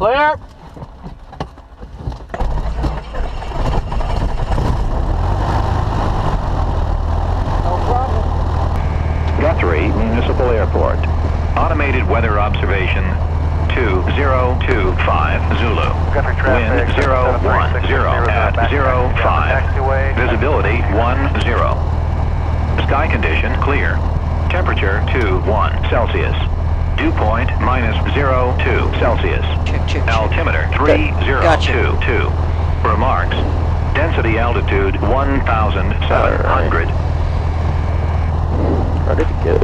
Clear. No problem. Guthrie Municipal Airport. Automated weather observation 2025 Zulu. Guthrie Wind traffic, 010 at 05. Visibility 10. Sky condition clear. Temperature 21 Celsius. Dew point minus zero two Celsius. Altimeter three Good. zero gotcha. two two. Remarks. Density altitude one thousand seven hundred. Ready to go.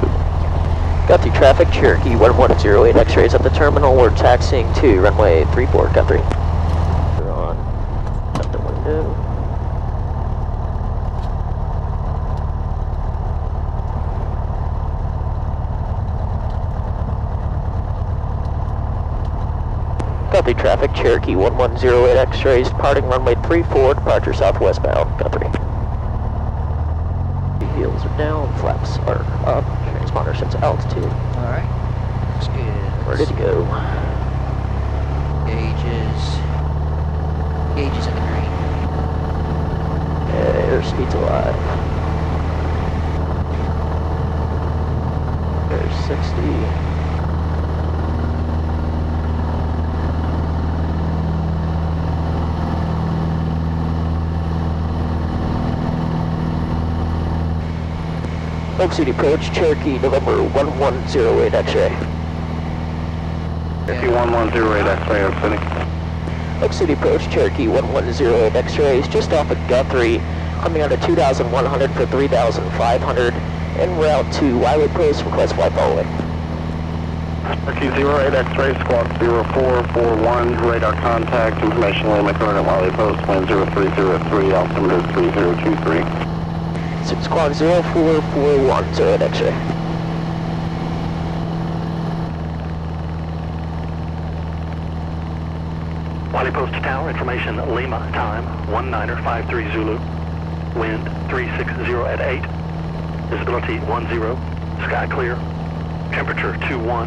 Got the traffic, Cherokee 1108 X-rays at the terminal. We're taxiing to runway 34, got 3. Guthrie traffic, Cherokee 1108 X-rays, parting runway 34, departure southwestbound, Guthrie. Heels are down, flaps are up, transponder sets altitude. Alright. Looks good. Ready to go. Gauges. Gauges in the green. Yeah, airspeed's alive. There's 60. Oak City approach, Cherokee, November 1108 X-ray. Cherokee 1108 X-ray, Oak City. Oak City approach, Cherokee 1108 X-rays, just off of Guthrie, coming out of 2,100 for 3,500, en route to Wiley Post, request flight following. Cherokee 08 X-ray, squawk 0441, radar contact, information Lima current at Wiley Post, wind 0303, altimeter 3023. 6 squawk 04410 X-ray. Wiley Post Tower, information Lima, time 1953 Zulu, wind 360 at 8, visibility 10, sky clear, temperature 21,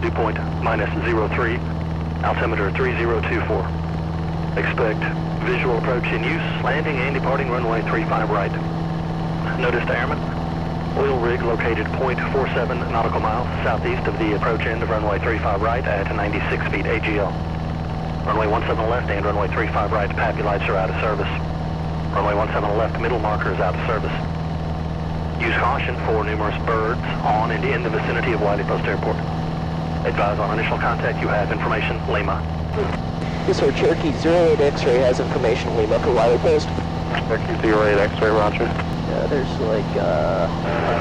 dew point minus 03, altimeter 3024. Expect visual approach in use, landing and departing runway 35 right. Notice to airmen, oil rig located 0.47 nautical miles southeast of the approach end of runway 35 right at 96 feet AGL. Runway 17 left and runway 35 right PAPI lights are out of service. Runway 17 left middle marker is out of service. Use caution for numerous birds on and in the vicinity of Wiley Post Airport. Advise on initial contact you have information Lima. Yes sir, Cherokee 08 X-ray has information Lima for Wiley Post. Cherokee 08 X-ray, roger. Yeah, there's like, uh...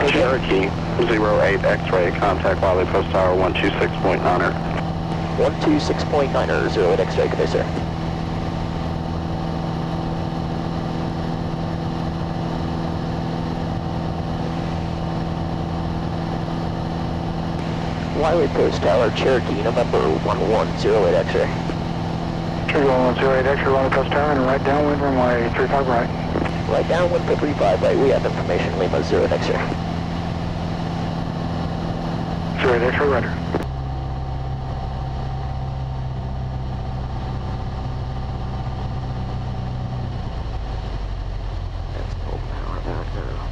Cherokee 08 X-ray, contact Wiley Post Tower 126.9er. 126.9 or 08 X-ray, good day sir. Wiley Post Tower, Cherokee, November 1108 X-ray. Cherokee 1108 X-ray, Wiley Post Tower, and right downwind runway 35 right. Right for 35 right, we have information, Lima 0 X-ray. 08 X-ray, roger. That's full power back now.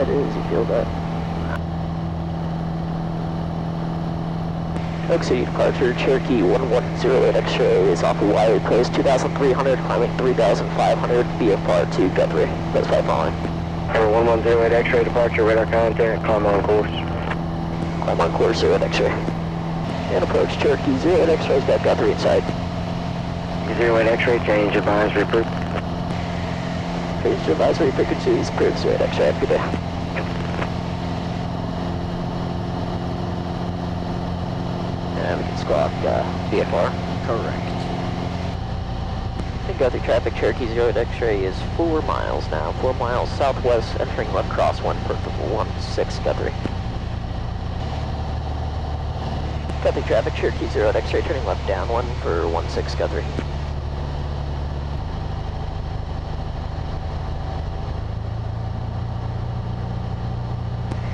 That is, you feel that. Oak City departure, Cherokee 1108 X-ray is off of Wiley Post, 2,300, climbing 3,500, VFR to Guthrie. That's by following. Number 1108 X-ray departure, radar contact, climb on course. Climb on course 0 X-ray. And approach Cherokee 0 X-rays back Guthrie inside. 08 X-ray, change advisory approved. Two advisory frequencies, zero at X-ray, have a good day. Can uh, VFR. Correct. And Guthrie traffic, Cherokee zero X-ray is four miles now, four miles southwest, entering left cross one for one six Guthrie. Guthrie traffic, Cherokee zero X-ray, turning left down one for one six Guthrie.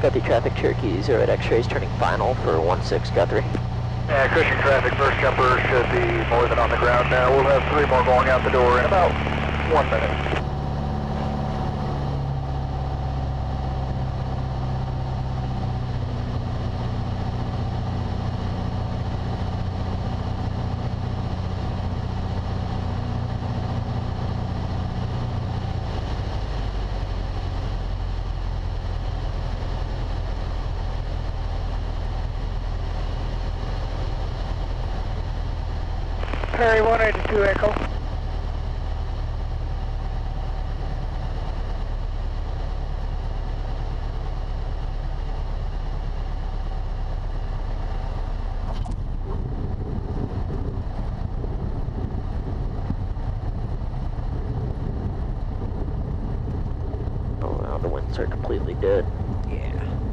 Guthrie traffic, Cherokee zero at X-ray is turning final for one six Guthrie. Uh, yeah, Cushing traffic, first jumper should be more than on the ground now. We'll have three more going out the door in about one minute. Perry 182 Echo. Oh wow, the winds are completely dead. Yeah.